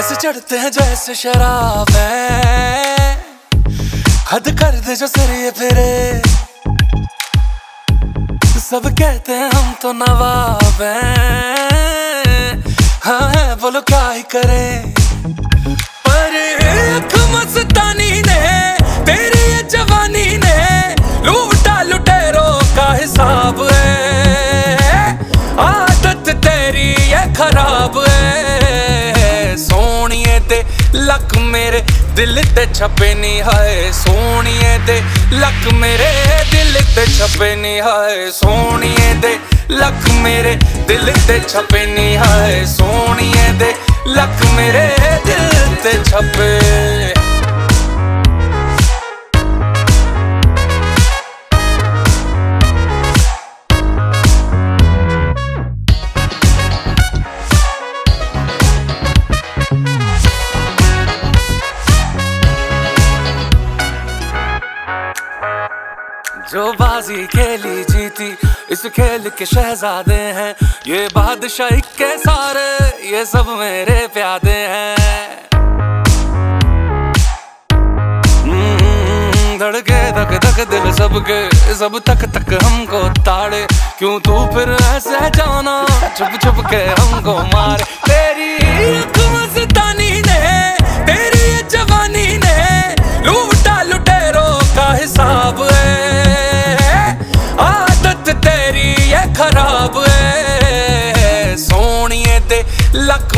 ऐसे चढ़ते हैं जैसे शराब है। हद कर दे जो सरिए फिरे। सब कहते हैं हम तो नवाब हैं। हाँ है, बोलो क्या ही करें। ਖਰਾਬ ਆਦਤ ਤੇਰੀ ਏ, ਖਰਾਬ ਏ। ਸੋਹਣੀਏ ਤੇ ਲੱਖ ਮੇਰੇ ਦਿਲ ਤੇ ਛਪੇ ਨਹੀਂ ਹਾਏ। ਸੋਹਣੀਏ ਦੇ ਲੱਕ ਮੇਰੇ ਦਿਲ ਤੇ ਛਪੇ ਨਹੀਂ ਹਾਏ। ਸੋਹਣੀਏ ਦੇ ਲੱਕ ਮੇਰੇ ਦਿਲ ਤੇ ਛਪੇ ਨਹੀਂ ਹਾਏ। ਸੋਹਣੀਏ ਦੇ ਲੱਕ ਮੇਰੇ ਦਿਲ ਤੇ ਛਪੇ। जो बाजी खेली जीती इस खेल के शहजादे हैं। ये बादशाही के सारे ये सब मेरे प्यादे हैं। हम्म, धड़के धक धक दिल सबके सब तक तक हमको ताड़े। क्यों तू फिर ऐसे जाना छुप छुप के हमको मारे? ਓਏ ਸੋਹਣੀਏ ਤੇ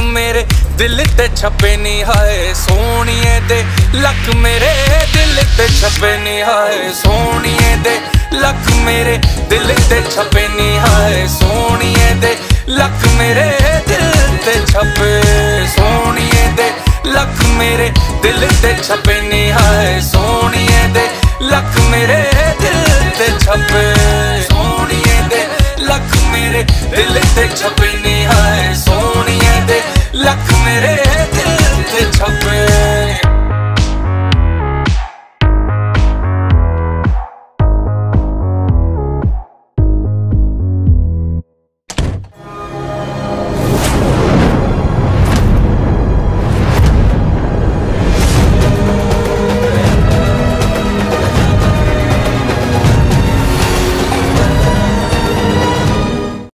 ਮੇਰੇ ਦਿਲ ਤੇ ਛਪੇ ਨਹੀਂ ਹਾਏ। ਸੋਹਣੀਏ ਦੇ ਲੱਕ ਮੇਰੇ ਦਿਲ ਤੇ ਛਪੇ ਨਹੀਂ ਹਾਏ। ਸੋਹਣੀਏ ਦੇ ਲੱਕ ਮੇਰੇ ਦਿਲ ਤੇ ਛਪੇ ਨਹੀਂ ਹਾਏ। ਸੋਹਣੀਏ ਦੇ ਲੱਕ ਮੇਰੇ ਦਿਲ ਤੇ ਛਪੇ। ਸੋਹਣੀਏ ਦੇ ਲੱਕ ਮੇਰੇ ਦਿਲ ਤੇ ਛਪੇ ਨਹੀਂ ਹਾਏ। ਸੋਹਣੀਏ ਦੇ ਲੱਕ ਮੇਰੇ ਦਿਲ ਤੇ ਛਪੇ। ਲੱਖ ਮੇਰੇ ਦਿਲ ਤੇ ਛਪਨੇ ਹਾਏ ਸੋਹਣੀਏ ਦੇ ਲੱਖ ਮੇਰੇ